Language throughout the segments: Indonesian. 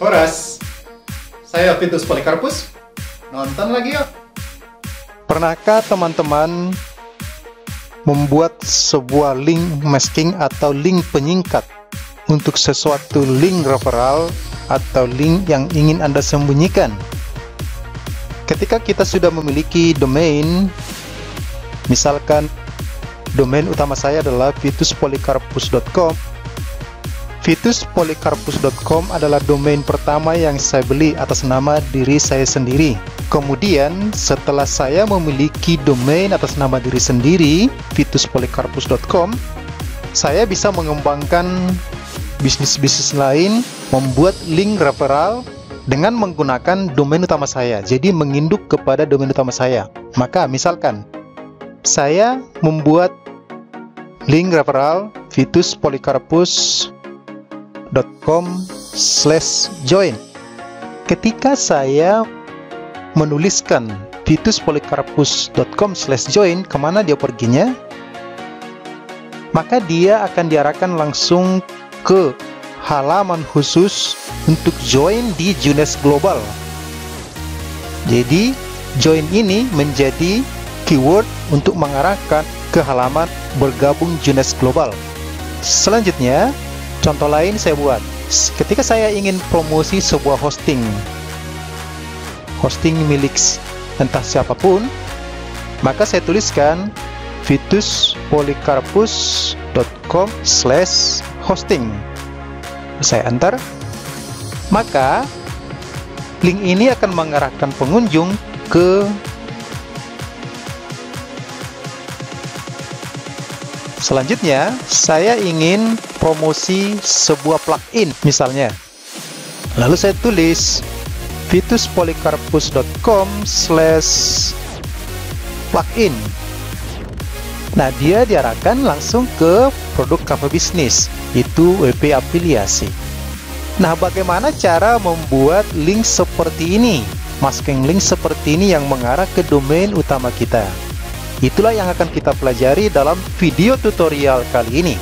Horas, saya Vitus Polikarpus. Nonton lagi yuk. Pernahkah teman-teman membuat sebuah link masking atau link penyingkat untuk sesuatu link referral atau link yang ingin Anda sembunyikan? Ketika kita sudah memiliki domain, misalkan domain utama saya adalah vituspolikarpus.com Vituspolikarpus.com adalah domain pertama yang saya beli atas nama diri saya sendiri. Kemudian, setelah saya memiliki domain atas nama diri sendiri, vituspolikarpus.com, saya bisa mengembangkan bisnis-bisnis lain, membuat link referral dengan menggunakan domain utama saya. Jadi menginduk kepada domain utama saya. Maka misalkan saya membuat link referral vituspolikarpus com slash join. Ketika saya menuliskan vituspolikarpus.com slash join ke mana dia perginya? Maka dia akan diarahkan langsung ke halaman khusus untuk join di Junes Global. Jadi join ini menjadi keyword untuk mengarahkan ke halaman bergabung Junes Global. Selanjutnya Contoh lain saya buat, ketika saya ingin promosi sebuah hosting, hosting milik entah siapa pun, maka saya tuliskan vituspolikarpus.com slash hosting. Saya enter, maka link ini akan mengarahkan pengunjung ke Selanjutnya, saya ingin promosi sebuah plugin misalnya. Lalu saya tulis vituspolikarpus.com slash plugin. Nah, dia diarahkan langsung ke produk cover bisnis, itu WP afiliasi. Nah, bagaimana cara membuat link seperti ini? Masking link seperti ini yang mengarah ke domain utama kita. Itulah yang akan kita pelajari dalam video tutorial kali ini.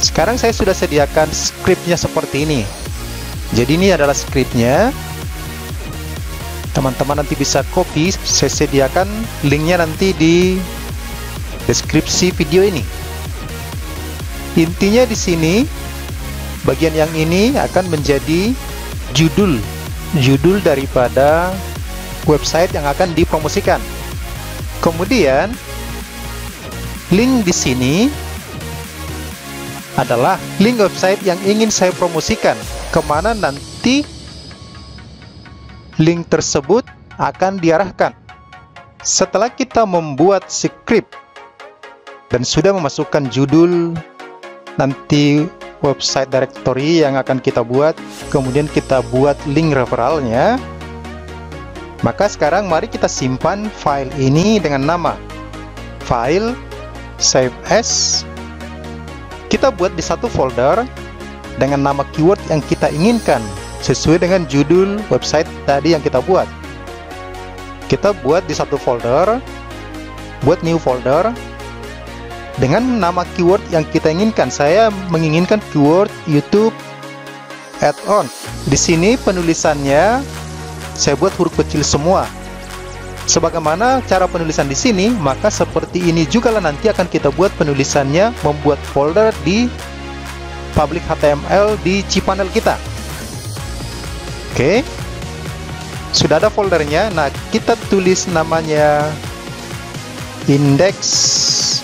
Sekarang saya sudah sediakan scriptnya seperti ini. Jadi ini adalah scriptnya. Teman-teman nanti bisa copy, saya sediakan linknya nanti di deskripsi video ini. Intinya di sini, bagian yang ini akan menjadi judul, judul daripada website yang akan dipromosikan. Kemudian link di sini adalah link website yang ingin saya promosikan ke mana nanti link tersebut akan diarahkan. Setelah kita membuat script dan sudah memasukkan judul nanti website directory yang akan kita buat, kemudian kita buat link referralnya, maka sekarang mari kita simpan file ini dengan nama file save as. Kita buat di satu folder dengan nama keyword yang kita inginkan sesuai dengan judul website tadi yang kita buat. Kita buat di satu folder, buat new folder dengan nama keyword yang kita inginkan. Saya menginginkan keyword YouTube add-on. Di sini penulisannya saya buat huruf kecil semua. Sebagaimana cara penulisan di sini, maka seperti ini juga lah nanti akan kita buat penulisannya membuat folder di public HTML di cPanel kita. Oke. Sudah ada foldernya. Nah, kita tulis namanya index.htm.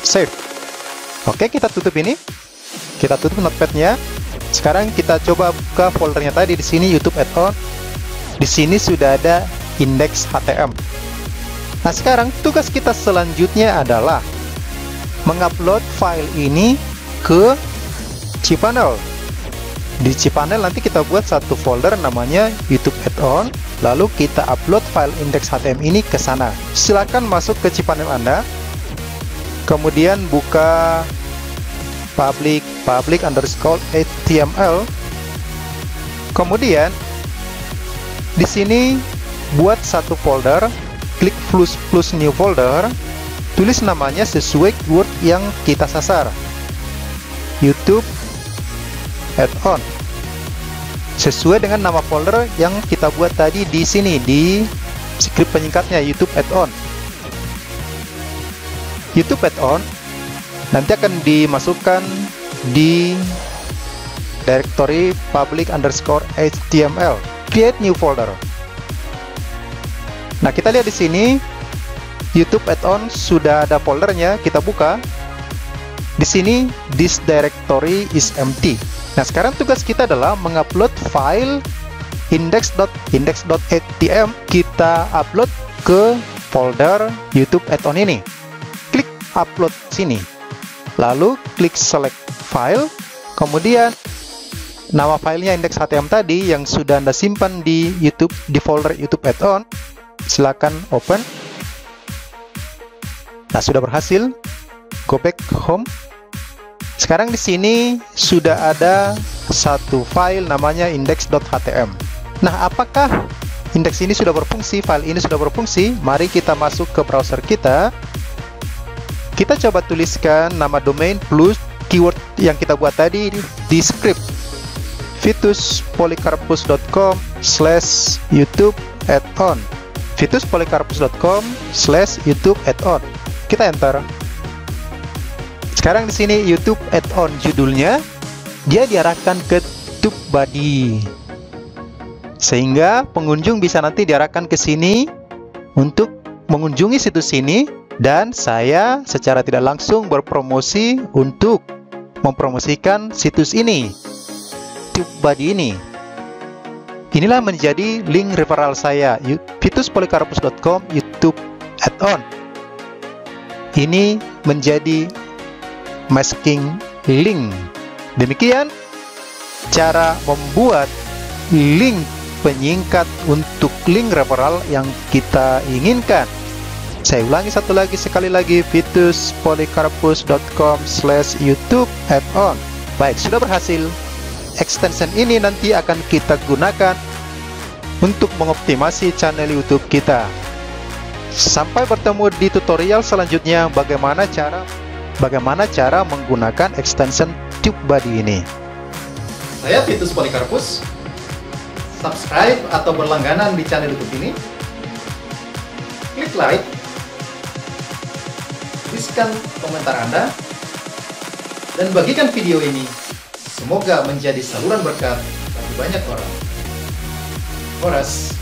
Save. Oke, kita tutup ini. Kita tutup notepadnya. Sekarang kita coba buka foldernya tadi di sini YouTube add-on. Di sini sudah ada index HTML. Nah, sekarang tugas kita selanjutnya adalah mengupload file ini ke cPanel. Di cPanel nanti kita buat satu folder namanya YouTube add-on, lalu kita upload file index HTML ini ke sana. Silakan masuk ke cPanel Anda. Kemudian buka public public underscore html kemudian di sini buat satu folder klik plus plus new folder tulis namanya sesuai keyword yang kita sasar. YouTube add-on. Sesuai dengan nama folder yang kita buat tadi di sini di script penyingkatnya YouTube add-on. YouTube add-on nanti akan dimasukkan di directory public underscore html create new folder. Nah kita lihat di sini YouTube add-on sudah ada foldernya kita buka. Di sini this directory is empty. Nah, sekarang tugas kita adalah mengupload file index.index.htm kita upload ke folder YouTube add-on ini. Klik upload sini. Lalu klik select file, kemudian nama filenya index.htm tadi yang sudah Anda simpan di YouTube di folder YouTube add-on, silakan open. Nah, sudah berhasil. Go back home sekarang di sini sudah ada satu file namanya index.htm. Nah, apakah indeks ini sudah berfungsi, file ini sudah berfungsi? Mari kita masuk ke browser kita. Kita coba tuliskan nama domain plus keyword yang kita buat tadi di script vituspolycarpus.com slash youtube add-on vituspolycarpus.com slash youtube add-on kita enter. Sekarang di sini YouTube add-on judulnya. Dia diarahkan ke TubeBuddy. Sehingga pengunjung bisa nanti diarahkan ke sini untuk mengunjungi situs ini dan saya secara tidak langsung berpromosi untuk mempromosikan situs ini. TubeBuddy ini. Inilah menjadi link referral saya vituspolycarpus.com YouTube add-on. Ini menjadi masking link. Demikian cara membuat link penyingkat untuk link referral yang kita inginkan. Saya ulangi satu lagi sekali lagi vituspolycarpus.com slash youtube add-on Baik, sudah berhasil. Extension ini nanti akan kita gunakan untuk mengoptimasi channel YouTube kita. Sampai bertemu di tutorial selanjutnya bagaimana cara bagaimana cara menggunakan extension TubeBuddy ini. Saya Titus Polikarpus. Subscribe atau berlangganan di channel YouTube ini. Klik like. Tuliskan komentar Anda. Dan bagikan video ini. Semoga menjadi saluran berkat bagi banyak orang. Horas.